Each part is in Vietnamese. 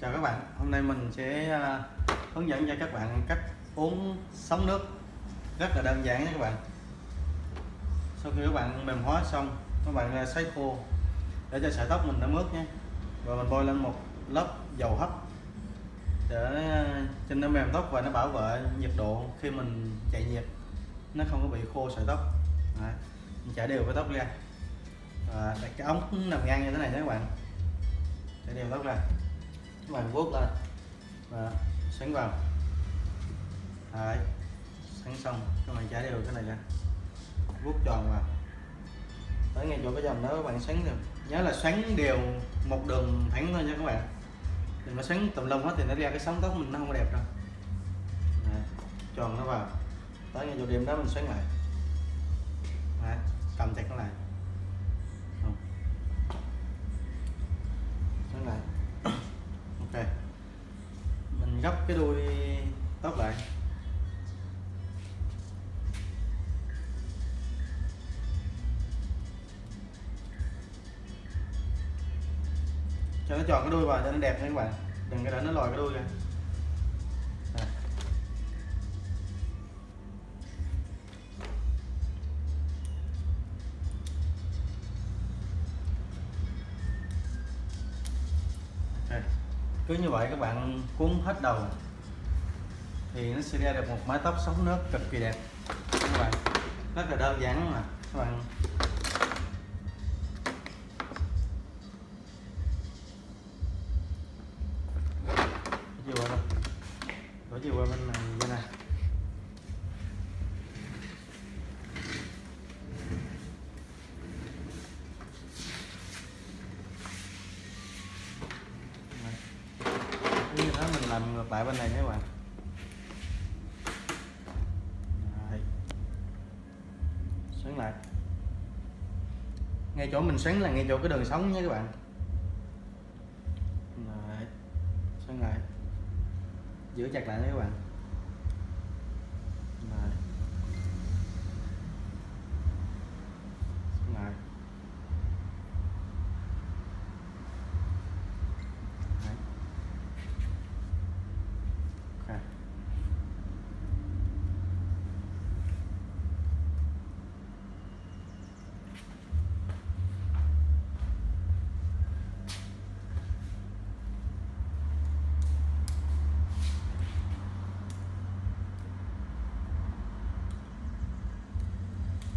Chào các bạn, hôm nay mình sẽ à, hướng dẫn cho các bạn cách uống sóng nước. Rất là đơn giản nha các bạn. Sau khi các bạn mềm hóa xong các bạn sấy khô để cho sợi tóc mình đã mướt nhé. Và mình bôi lên một lớp dầu hấp để à, cho nó mềm tóc và nó bảo vệ nhiệt độ khi mình chạy nhiệt. Nó không có bị khô sợi tóc. Đấy. mình chải đều cái tóc ra. Và đặt cái ống nằm ngang như thế này nhé các bạn. Chạy đều tóc ra các vuốt lên. Và xoắn vào. Đấy. Xoắn xong. Các bạn trả đều cái này ra. Vuốt tròn vào. Tới ngay chỗ cái dòng đó các bạn xoắn được. Nhớ là xoắn đều một đường thẳng thôi nha các bạn. Đừng có xoắn tùm lum hết thì nó ra cái sóng tóc mình nó không có đẹp đâu. Đấy. tròn nó vào. Tới ngay chỗ điểm đó mình xoắn lại. Đấy. cầm chặt nó lại Không. xoắn lại ok mình gấp cái đuôi tóc lại. Cho nó tròn cái đuôi vào cho nó đẹp nha các bạn. Đừng cái để nó lòi cái đuôi ra. Cứ như vậy các bạn cuốn hết đầu. Thì nó sẽ ra được một mái tóc sóng nước cực kỳ đẹp. Các bạn, rất là đơn giản mà. Các bạn. Chiều qua đâu đổ chiều qua bên này bên này Cứ như thế mình làm ngược lại bên này nhé các bạn. Đấy. xoắn lại. Ngay chỗ mình xoắn là ngay chỗ cái đường sống nhé các bạn. Đấy. xoắn lại. Giữ chặt lại nhé các bạn Đấy. xoắn lại Đấy. Ok.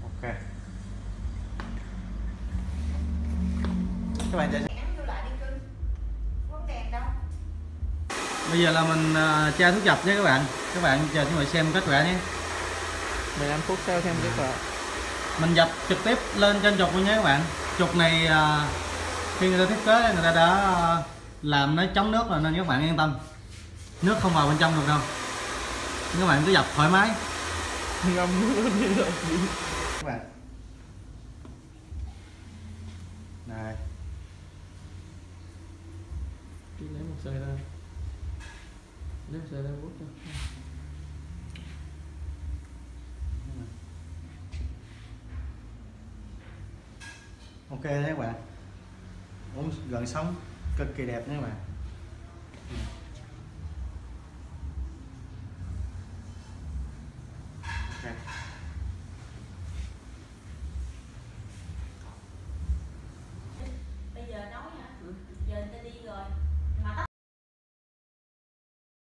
ok các bạn chạy Nắm vô lại đi cưng Không đèn đâu bây giờ là mình uh, tra thuốc dập nhé các bạn. Các bạn chờ chúng mình xem kết quả nhé. 15 phút sau thêm kết quả. Mình dập trực tiếp lên trên trục luôn nhé các bạn. Trục này à, khi người ta thiết kế người ta đã à, làm nó chống nước rồi nên các bạn yên tâm. Nước không vào bên trong được đâu. Các bạn cứ dập thoải mái. Ngâm nước các bạn. Này. Đi lấy một sợi ra nếu sẽ đang bút Ok đấy các bạn. Uống gần sống cực kỳ đẹp nha các bạn. Okay.